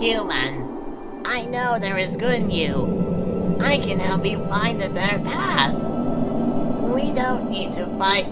Human, I know there is good in you. I can help you find a better path. We don't need to fight.